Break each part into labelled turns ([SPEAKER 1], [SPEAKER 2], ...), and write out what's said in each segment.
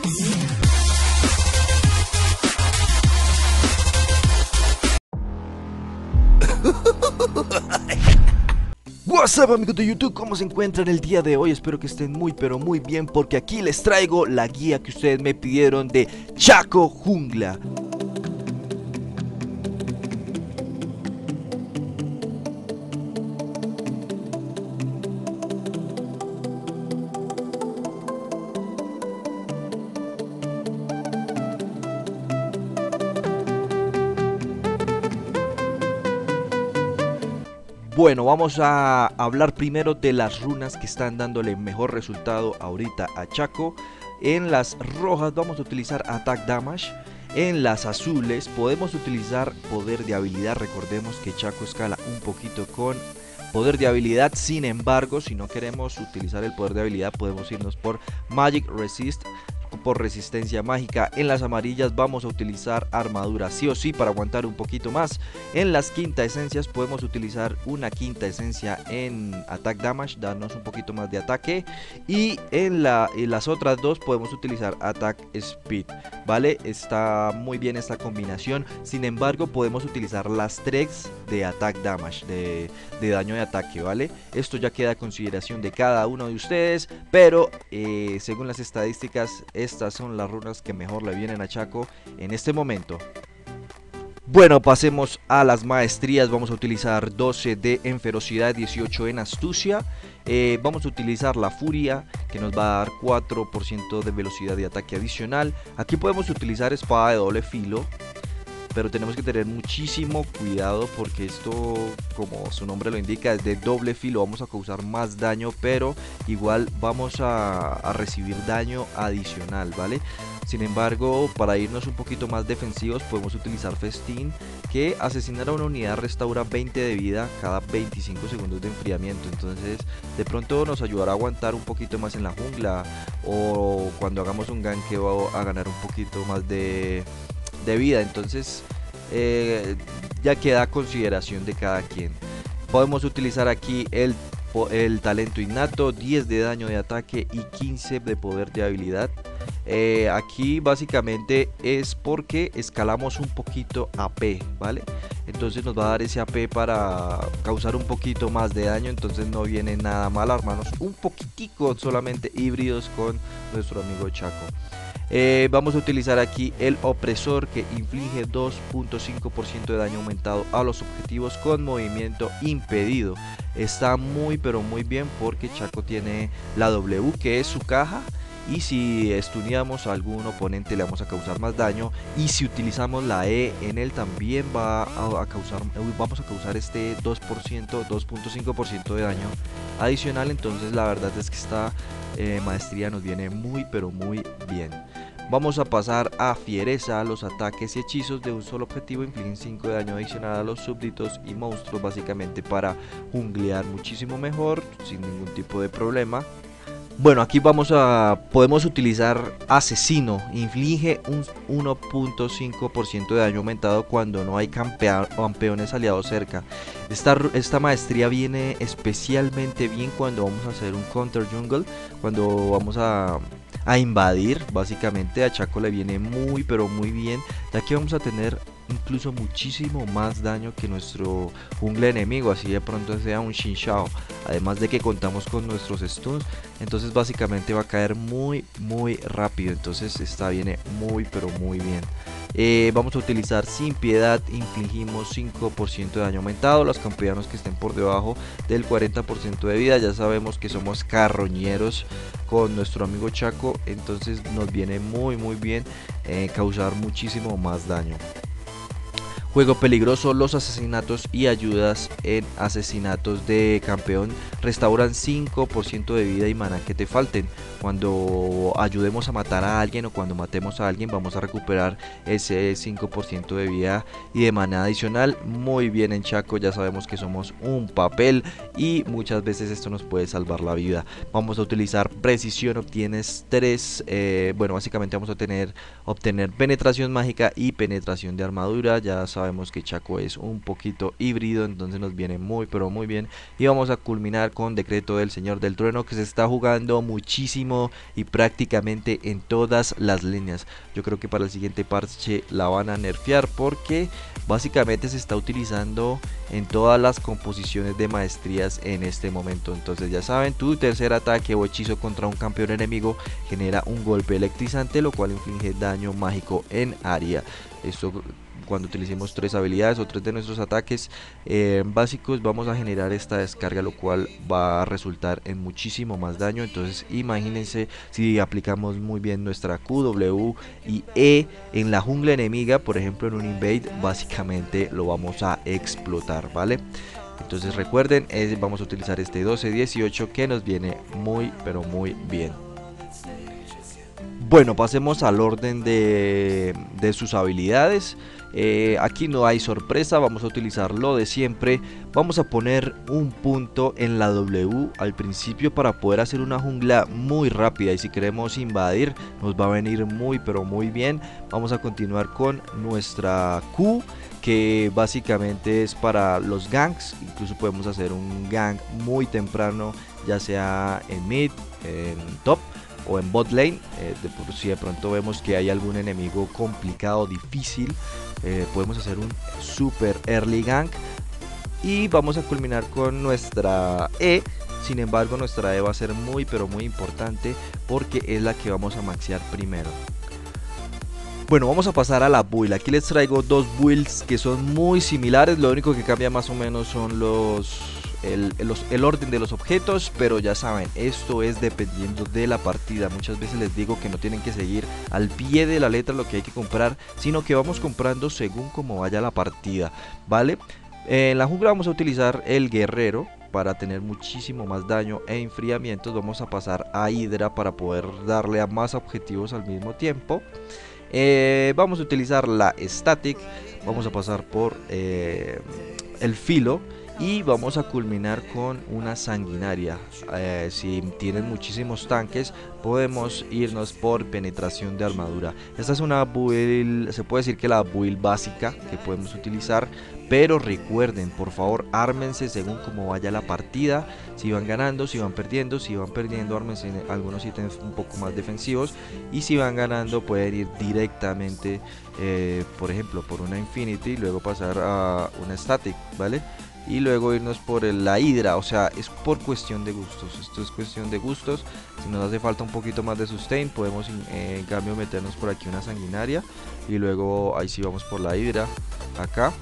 [SPEAKER 1] What's up amigos de YouTube, ¿cómo se encuentran el día de hoy? Espero que estén muy pero muy bien porque aquí les traigo la guía que ustedes me pidieron de Chaco Jungla. Bueno, vamos a hablar primero de las runas que están dándole mejor resultado ahorita a Chaco. En las rojas vamos a utilizar Attack Damage. En las azules podemos utilizar poder de habilidad. Recordemos que Chaco escala un poquito con poder de habilidad. Sin embargo, si no queremos utilizar el poder de habilidad, podemos irnos por Magic Resist por resistencia mágica. En las amarillas vamos a utilizar armadura sí o sí para aguantar un poquito más. En las quinta esencias podemos utilizar una quinta esencia en attack damage, darnos un poquito más de ataque. Y en, la, las otras dos podemos utilizar attack speed. ¿Vale? Está muy bien esta combinación. Sin embargo, podemos utilizar las tres de attack damage, de, daño de ataque, ¿vale? Esto ya queda a consideración de cada uno de ustedes. Pero eh, según las estadísticas estas son las runas que mejor le vienen a Chaco en este momento. Bueno, pasemos a las maestrías. Vamos a utilizar 12 de en ferocidad, 18 en astucia. Eh, vamos a utilizar la furia, que nos va a dar 4% de velocidad de ataque adicional. Aquí podemos utilizar espada de doble filo, pero tenemos que tener muchísimo cuidado porque esto como su nombre lo indica es de doble filo. Vamos a causar más daño pero igual vamos a, recibir daño adicional vale sin embargo para irnos un poquito más defensivos podemos utilizar festín que asesinar a una unidad restaura 20 de vida cada 25 segundos de enfriamiento. Entonces de pronto nos ayudará a aguantar un poquito más en la jungla o cuando hagamos un gank va a ganar un poquito más de de vida. Entonces eh, ya queda consideración de cada quien. Podemos utilizar aquí el, el talento innato, 10 de daño de ataque y 15 de poder de habilidad. Eh, aquí básicamente es porque escalamos un poquito AP, ¿vale? Entonces nos va a dar ese AP para causar un poquito más de daño, entonces no viene nada mal armarnos un poquitico solamente híbridos con nuestro amigo Chaco. Eh, vamos a utilizar aquí el opresor que inflige 2.5% de daño aumentado a los objetivos con movimiento impedido. Está muy pero muy bien porque Chaco tiene la W que es su caja y si estudiamos a algún oponente le vamos a causar más daño y si utilizamos la E en él también va a, causar vamos a causar este 2% 2.5% de daño adicional entonces la verdad es que esta eh, maestría nos viene muy pero muy bien Vamos a pasar a fiereza. Los ataques y hechizos de un solo objetivo infligen 5 de daño adicional a los súbditos y monstruos básicamente para junglear muchísimo mejor sin ningún tipo de problema. Bueno, aquí vamos a podemos utilizar asesino, inflige un 1.5% de daño aumentado cuando no hay campeones aliados cerca. Esta, esta maestría viene especialmente bien cuando vamos a hacer un counter jungle, cuando vamos a a invadir. Básicamente a Chaco le viene muy pero muy bien, ya que vamos a tener incluso muchísimo más daño que nuestro jungle enemigo, así de pronto sea un Shinshao. Además de que contamos con nuestros stuns, entonces básicamente va a caer muy muy rápido, entonces esta viene muy pero muy bien. Eh, vamos a utilizar sin piedad, infligimos 5% de daño aumentado. Los campeones que estén por debajo del 40% de vida, ya sabemos que somos carroñeros con nuestro amigo Chaco, entonces nos viene muy muy bien eh, causar muchísimo más daño. Juego peligroso, los asesinatos y ayudas en asesinatos de campeón restauran 5% de vida y mana que te falten. Cuando ayudemos a matar a alguien o cuando matemos a alguien vamos a recuperar ese 5% de vida y de mana adicional. Muy bien en Chaco, ya sabemos que somos un papel y muchas veces esto nos puede salvar la vida. Vamos a utilizar precisión, obtienes 3, eh, bueno básicamente vamos a tener obtener penetración mágica y penetración de armadura, ya sabemos sabemos que Chaco es un poquito híbrido, entonces nos viene muy pero muy bien. Y vamos a culminar con Decreto del Señor del Trueno que se está jugando muchísimo y prácticamente en todas las líneas. Yo creo que para el siguiente parche la van a nerfear porque básicamente se está utilizando en todas las composiciones de maestrías en este momento. Entonces ya saben, tu tercer ataque o hechizo contra un campeón enemigo genera un golpe electrizante, lo cual inflige daño mágico en área. Esto cuando utilicemos tres habilidades o tres de nuestros ataques eh, básicos vamos a generar esta descarga lo cual va a resultar en muchísimo más daño. Entonces imagínense si aplicamos muy bien nuestra Q, W y E en la jungla enemiga por ejemplo en un invade básicamente lo vamos a explotar vale entonces recuerden vamos a utilizar este 12-18 que nos viene muy pero muy bien. Bueno, pasemos al orden de, de sus habilidades. Eh, aquí no hay sorpresa, vamos a utilizar lo de siempre. Vamos a poner un punto en la W al principio para poder hacer una jungla muy rápida. Y si queremos invadir, nos va a venir muy pero muy bien. Vamos a continuar con nuestra Q que básicamente es para los ganks. Incluso podemos hacer un gang muy temprano, ya sea en mid, en top o en bot lane. Eh, si de pronto vemos que hay algún enemigo complicado, difícil, eh, podemos hacer un super early gank. Y vamos a culminar con nuestra E. Sin embargo, nuestra E va a ser muy, pero muy importante porque es la que vamos a maxear primero. Bueno, vamos a pasar a la build. Aquí les traigo dos builds que son muy similares. Lo único que cambia más o menos son los el, orden de los objetos, pero ya saben, esto es dependiendo de la partida. Muchas veces les digo que no tienen que seguir al pie de la letra lo que hay que comprar, sino que vamos comprando según como vaya la partida, ¿vale? En la jungla vamos a utilizar el guerrero para tener muchísimo más daño e enfriamientos. Vamos a pasar a Hydra para poder darle a más objetivos al mismo tiempo. Eh, vamos a utilizar la static. Vamos a pasar por eh, el filo y vamos a culminar con una sanguinaria. Eh, si tienen muchísimos tanques, podemos irnos por penetración de armadura. Esta es una build, se puede decir que la build básica que podemos utilizar. Pero recuerden, por favor, ármense según como vaya la partida. Si van ganando, si van perdiendo, si van perdiendo, ármense algunos ítems un poco más defensivos. Y si van ganando, pueden ir directamente, eh, por ejemplo, por una Infinity, y luego pasar a una Static, ¿vale? Y luego irnos por la hidra, o sea, es por cuestión de gustos, esto es cuestión de gustos, si nos hace falta un poquito más de sustain, podemos en cambio meternos por aquí una sanguinaria y luego ahí sí vamos por la hidra, acá.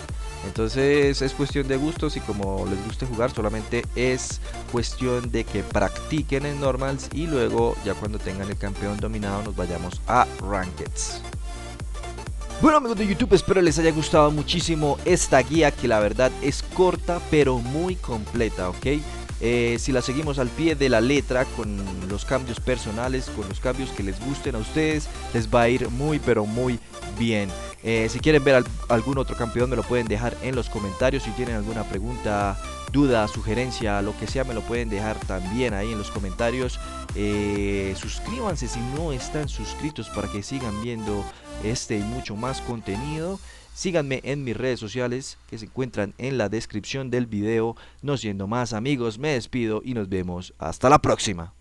[SPEAKER 1] Entonces es cuestión de gustos y como les guste jugar solamente es cuestión de que practiquen en normals y luego ya cuando tengan el campeón dominado nos vayamos a rankeds. Bueno amigos de YouTube, espero les haya gustado muchísimo esta guía que la verdad es corta pero muy completa, ¿ok? Eh, si la seguimos al pie de la letra con los cambios personales, con los cambios que les gusten a ustedes, les va a ir muy pero muy bien. Eh, si quieren ver algún otro campeón me lo pueden dejar en los comentarios. Si tienen alguna pregunta, duda, sugerencia, lo que sea, me lo pueden dejar también ahí en los comentarios. Eh, suscríbanse si no están suscritos para que sigan viendo este y mucho más contenido. Síganme en mis redes sociales que se encuentran en la descripción del video. No siendo más amigos, me despido y nos vemos hasta la próxima.